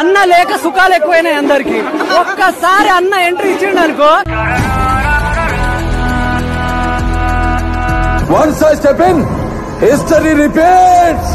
అన్న లేక సుఖాలు ఎక్కువైనాయి అందరికి. ఒక్కసారి అన్న ఎంట్రీ ఇచ్చిండు అనుకో Once I step in history repeats